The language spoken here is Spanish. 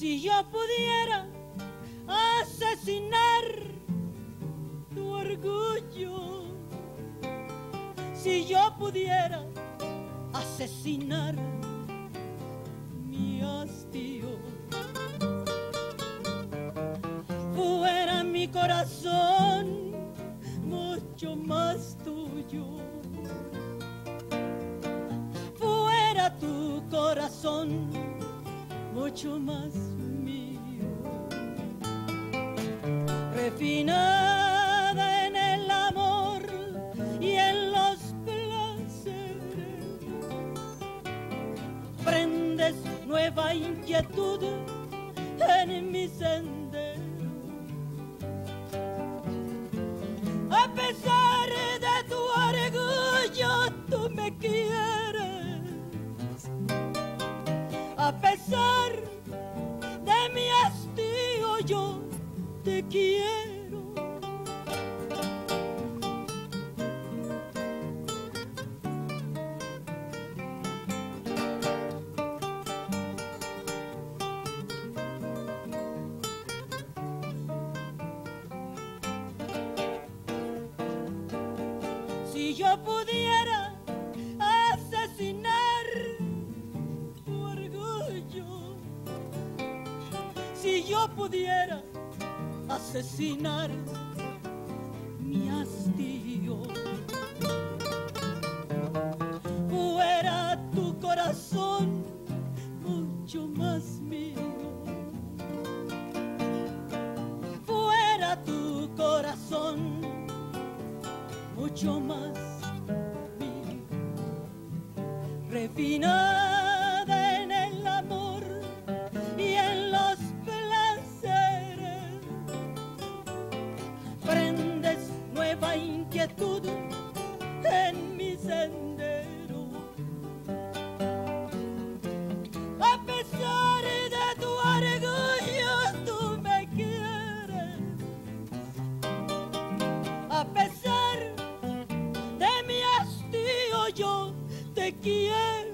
Si yo pudiera asesinar tu orgullo, si yo pudiera asesinar mi hastío, fuera mi corazón mucho más tuyo, fuera tu corazón mucho más mío, refinada en el amor y en los placeres, prendes nueva inquietud en mi sendero. Pesar de mi hastío, yo te quiero. Si yo pudiera si yo pudiera asesinar mi hastío, fuera tu corazón mucho más mío, fuera tu corazón mucho más mío, refinada en mi sendero. A pesar de tu orgullo, tú me quieres. A pesar de mi hastío, yo te quiero.